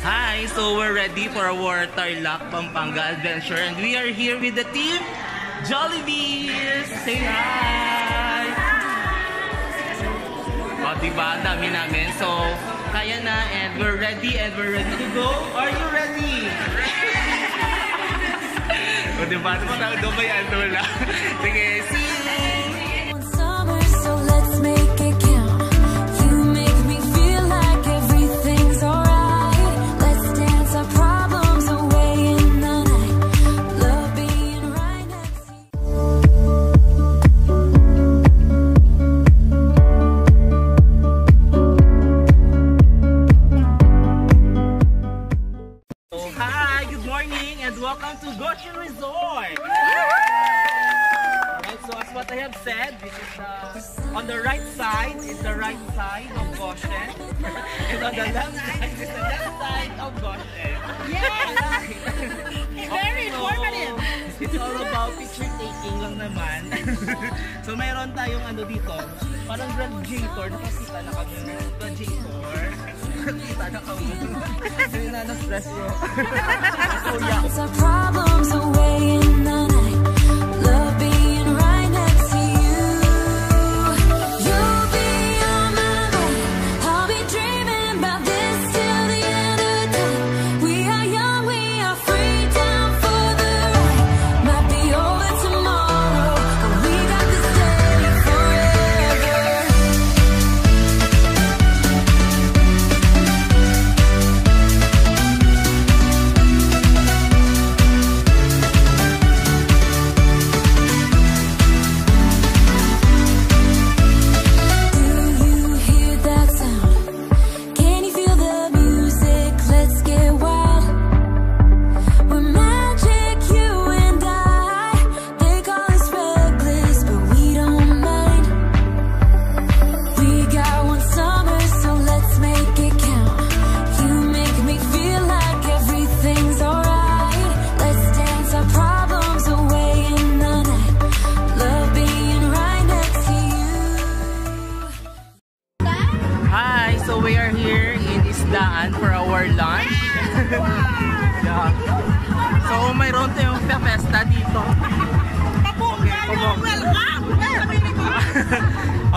Hi, so we're ready for our Tarlac Pampanga adventure and we are here with the team Jollibees! Say hi! O, diba? Ang dami namin. So, kaya na and we're ready and we're ready to go. Are you ready? o, diba? Ba doon ba yan? Sige, see good morning, and welcome to Goshen Resort. Alright, so as what I have said, this is the, on the right side is the right side of Goshen, and on the left side is the left side of Goshen. Yes! Very so, informative. It's all about picture taking lang naman. so meron tayong ano dito, parang gladiator, nakakita na kami ng Nakakita na kami. Hindi na na-stress yun. Kuya.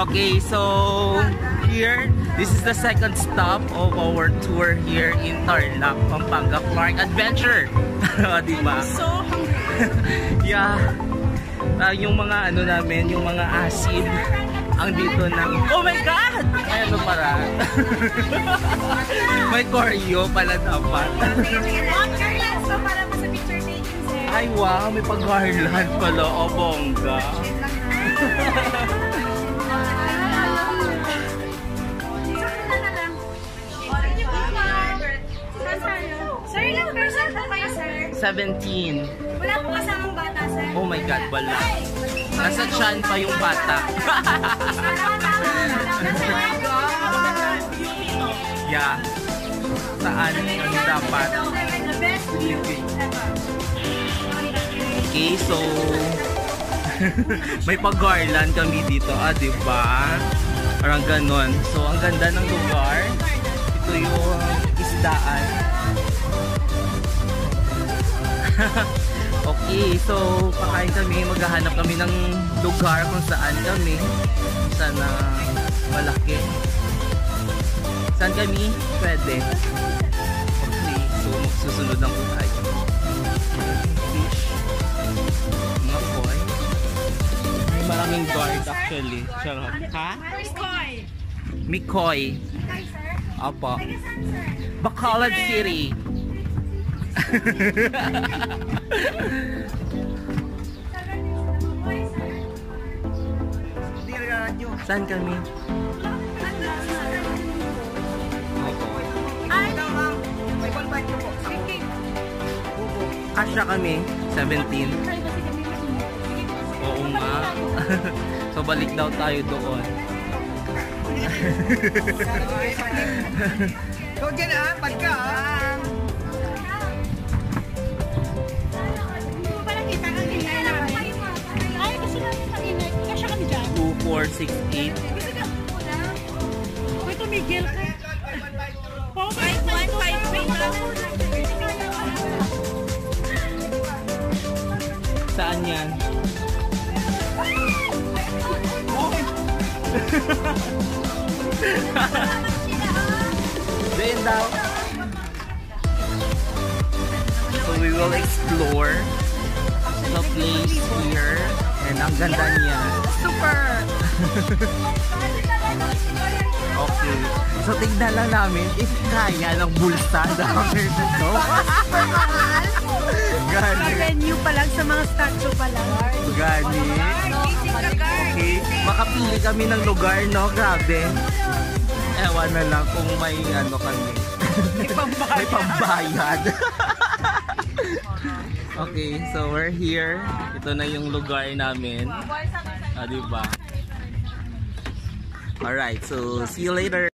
Okay, so here, this is the second stop of our tour here in Tarlac, Pampanga Clark Adventure. diba? So hungry. Yeah. Ah, yung mga ano namin, yung mga acid ang dito ng Oh my god! Ay ano para? May choreo pala dapat. Ay wow, may pag-garland pala. Oh, bongga. 17. Wala po kasamang bata, sir. Oh my god, wala. Nasa chan pa yung bata. yeah. Saan ang dapat? Okay, so may pag-garland kami dito, ah, 'di ba? Parang ganon. So ang ganda ng lugar. okay, so pakain kami, maghahanap kami ng lugar kung saan kami. Sana malaki. Saan kami? Pwede. Okay, so susunod lang po tayo. Fish. Mga koi. May maraming guard actually. Charot. Ha? Mikoy. Koy, sir? Apo. Bacolod City. Saan kami? Asya kami, 17. Oo nga. so balik daw tayo doon. Ikaw dyan ah, pag ka ah. 6'8". Uy, tumigil ka. 5'1", Saan yan? Diyan daw. So we will explore the place here. And ang ganda niya. Super! Okay. So tignan lang namin if kaya ng bulsa namin ito. Gani. Venue pa lang sa mga statue pa lang. Gani. Okay. Makapili kami ng lugar, no? Grabe. Ewan na lang kung may ano kami. may pambayad. okay, so we're here. Ito na yung lugar namin. Ah, di ba? Alright, so see you later.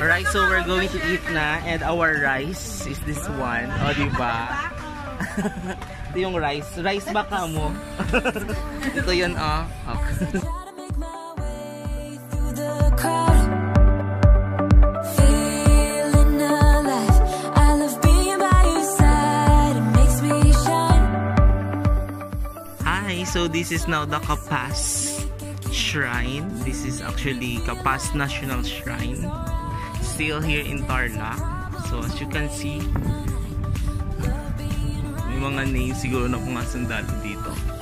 Alright, so we're going to eat na and our rice is this one. O, di ba? Ito yung rice. Rice baka mo. Ito yun, oh. Okay. Shine. Hi, so this is now the Kapas Shrine. This is actually Kapas National Shrine. Still here in Tarlac. So as you can see, may mga names siguro na mga sandalo dito.